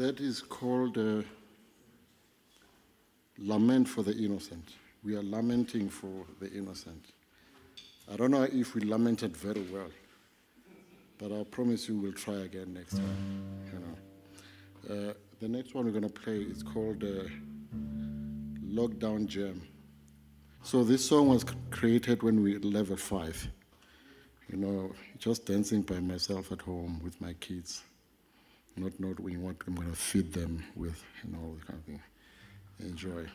that is called uh, Lament for the Innocent. We are lamenting for the innocent. I don't know if we lamented very well, but I promise you we'll try again next time. You know. Uh, the next one we're going to play is called uh, Lockdown Jam. So this song was created when we were level five. You know, just dancing by myself at home with my kids, not knowing what I'm going to feed them with, know, all the kind of thing. Enjoy.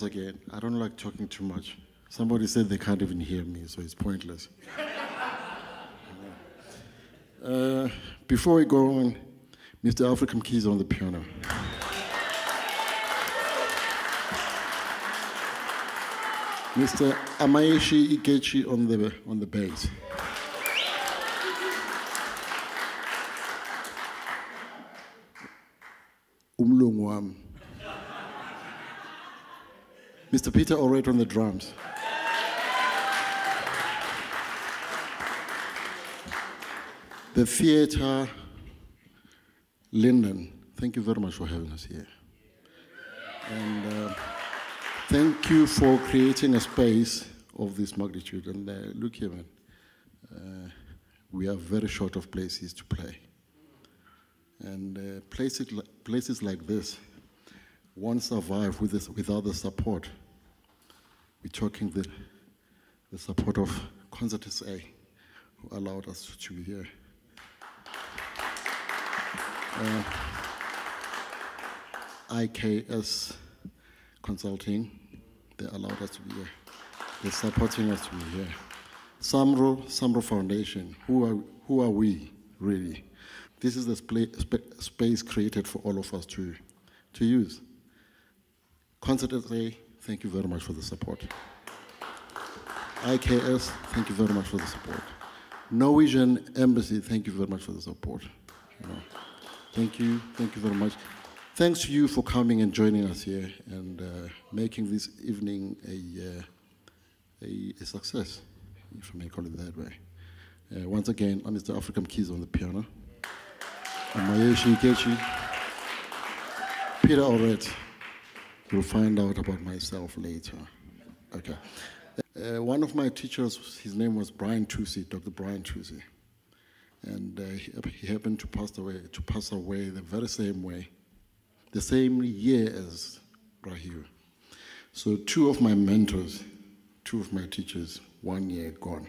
Once again. I don't like talking too much. Somebody said they can't even hear me, so it's pointless. uh, before we go on, Mr. African Keys on the piano. Mr. Amaeshi Ikechi on the, on the bass. Umlungwam. Mr. Peter Orate on the drums. The theater, Linden, thank you very much for having us here. And uh, thank you for creating a space of this magnitude. And uh, look here, man, uh, we are very short of places to play. And uh, places, places like this won't survive with this, without the support. We're talking the, the support of Concert SA, who allowed us to be here. Uh, IKS Consulting, they allowed us to be here. They're supporting us to be here. Samro, Samro Foundation, who are, who are we, really? This is the sp space created for all of us to, to use. SA, thank you very much for the support. IKS, thank you very much for the support. Norwegian Embassy, thank you very much for the support. You know, thank you, thank you very much. Thanks to you for coming and joining us here and uh, making this evening a, uh, a, a, success, if I may call it that way. Uh, once again, I'm Mr. African Keys on the piano. I'm Mayeshi Ikechi. Peter Oret. You'll find out about myself later. Okay. Uh, one of my teachers, his name was Brian Thusi, Dr. Brian Thusi. And uh, he, he, happened to pass away, to pass away the very same way, the same year as Bra Hugh. So two of my mentors, two of my teachers, one year gone.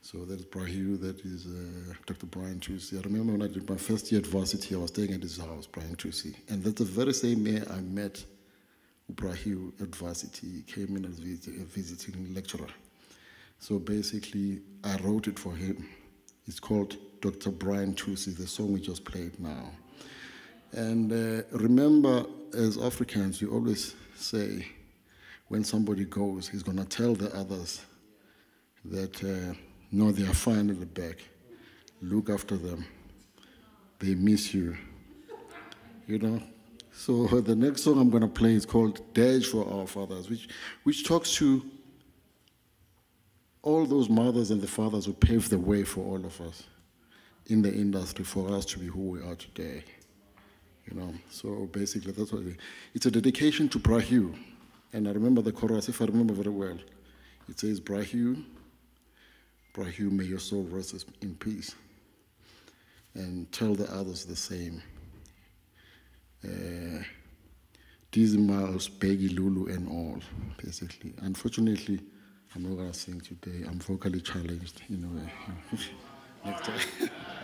So that's Bra Hugh, that is uh, Dr. Brian Thusi. I remember when I did my first year at varsity, I was staying at his house, Brian Thusi. And that's the very same year I met Bra Hugh at He came in as a visiting lecturer. So basically, I wrote it for him. It's called Dr. Brian Thusi, the song we just played now. And uh, remember, as Africans, we always say, when somebody goes, he's going to tell the others that, uh, no, they are fine in the back. Look after them. They miss you. You know, so the next song I'm going to play is called Dirge for Our Fathers, which, which talks to all those mothers and the fathers who paved the way for all of us in the industry for us to be who we are today. You know, so basically that's what. It's a dedication to Bra Hugh. And I remember the chorus, if I remember very well. It says, Bra Hugh, Brahiu, may your soul rest in peace. And tell the others the same uh, Peggy, Lulu, and all, basically. Unfortunately, I'm not going to sing today. I'm vocally challenged in a way. Next time.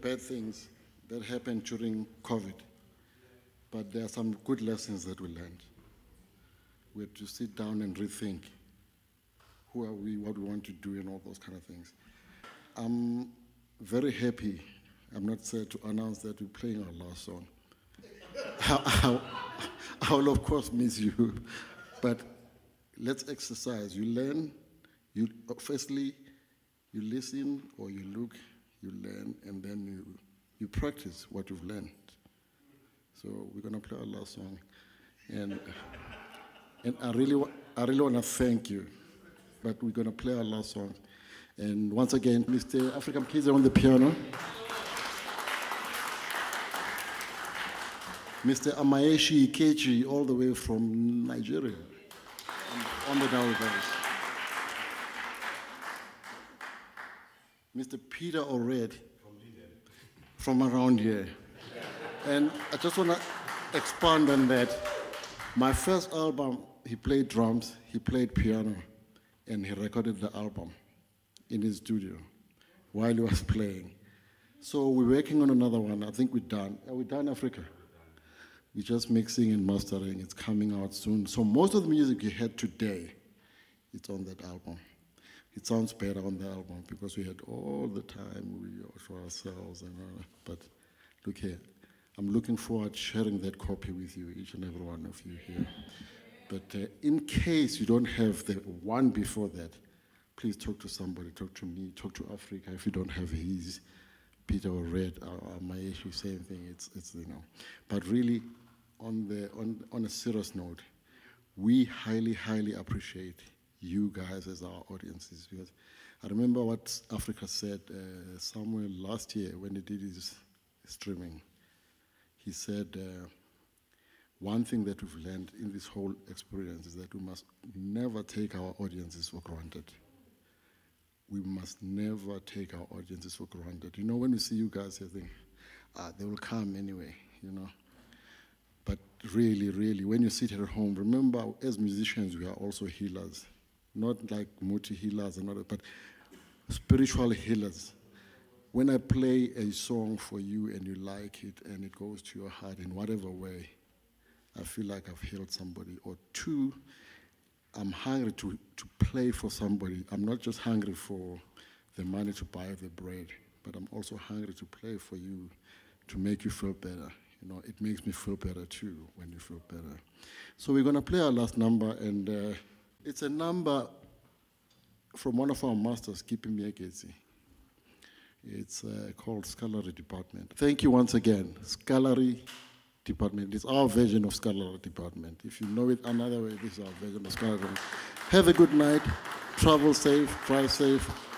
Bad things that happened during COVID, but there are some good lessons that we learned. We had to sit down and rethink who are we, what we want to do, and all those kind of things. I'm very happy, I'm not sad to announce that we're playing our last song. I, I will, of course, miss you, but let's exercise. You learn, you firstly, you listen or you look, you learn, and then you, you practice what you've learned. So we're going to play our last song. And, and I really, I really want to thank you. But we're going to play our last song. And once again, Mr. Africa Mkhize on the piano. Mr. Amaeshi Ikechi, all the way from Nigeria, on the double Mr. Peter O'Red from around here. And I just want to expand on that. My first album, he played drums, he played piano, and he recorded the album in his studio while he was playing. So we're working on another one. I think we're done. Are we done, Africa? We're just mixing and mastering. It's coming out soon. So most of the music you heard today, it's on that album it sounds better on the album because we had all the time we for ourselves and all but look here. I'm looking forward to sharing that copy with you each and every one of you here. But uh, in case you don't have the one before that please talk to somebody. Talk to me. Talk to africa if you don't have his peter or red or my issue same thing it's it's you know. But really on the on on a serious note we highly highly appreciate you guys as our audiences. Because I remember what Africa said uh, somewhere last year when he did his streaming. He said, uh, one thing that we've learned in this whole experience is that we must never take our audiences for granted. We must never take our audiences for granted. You know, when we see you guys, you think, ah, they will come anyway, you know. But really, really, when you sit at home, remember, as musicians, we are also healers not like muthi healers and all that, but spiritual healers. When I play a song for you and you like it and it goes to your heart in whatever way, I feel like I've healed somebody. Or two, I'm hungry to, to play for somebody. I'm not just hungry for the money to buy the bread, but I'm also hungry to play for you to make you feel better. You know, it makes me feel better too when you feel better. So we're going to play our last number and. Uh, it's a number from one of our masters, Kippie Moeketsi. It's uh, called Scullery Department. Thank you once again. Scullery Department. It's our version of Scullery Department. If you know it another way, this is our version of Scullery. Have a good night. Travel safe. Drive safe.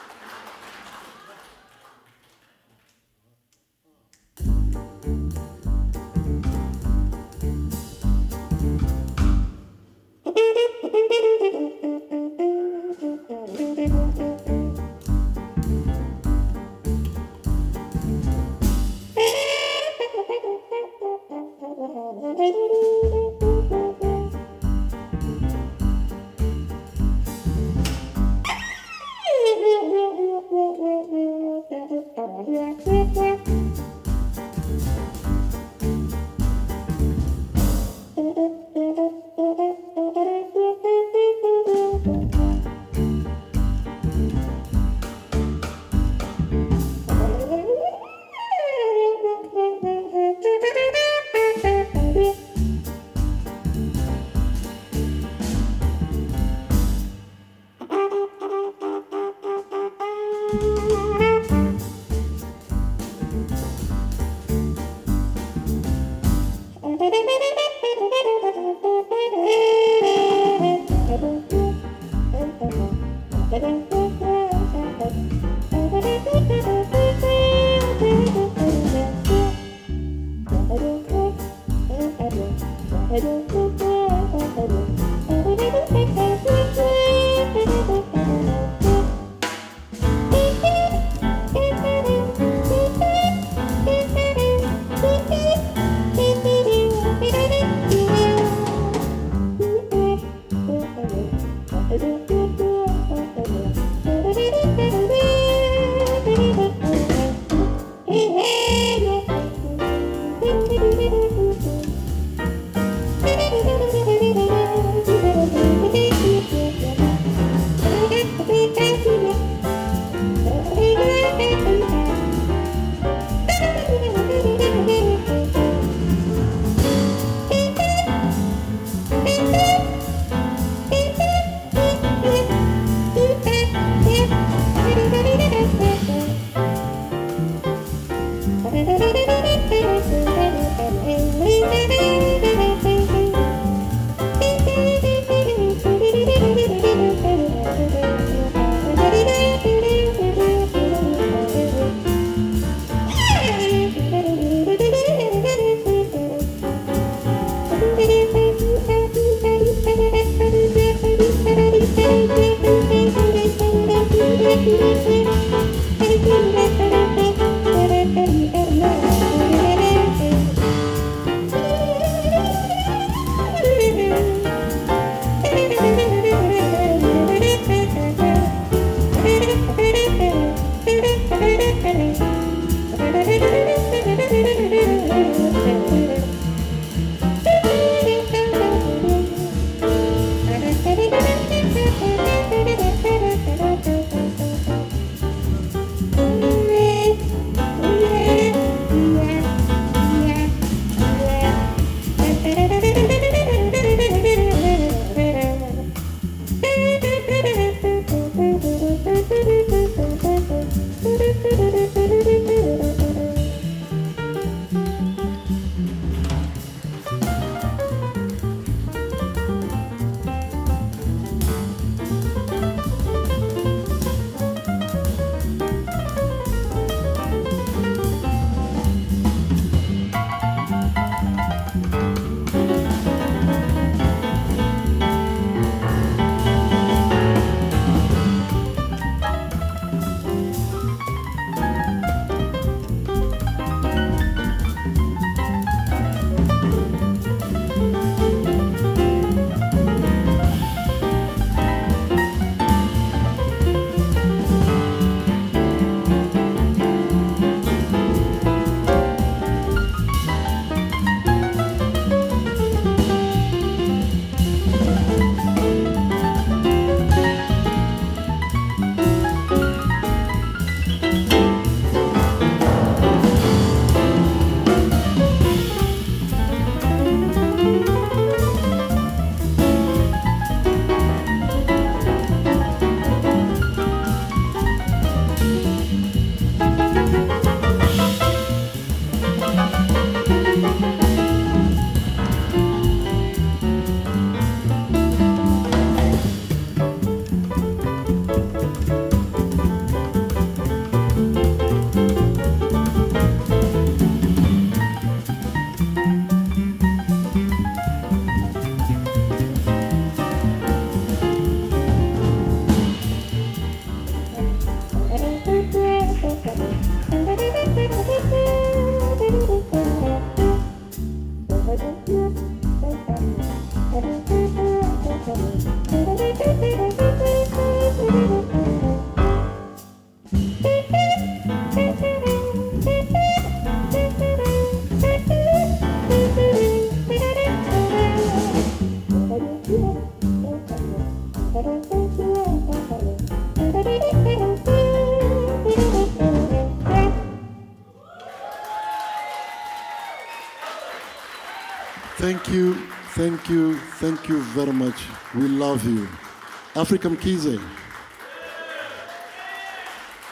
Africa Mkhize.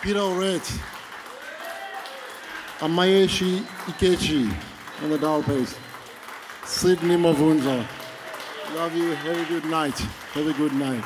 Peter Oret. Amayeshi Ikechi on the dial pace. Sydney Mavundla. Love you. Have a good night. Have a good night.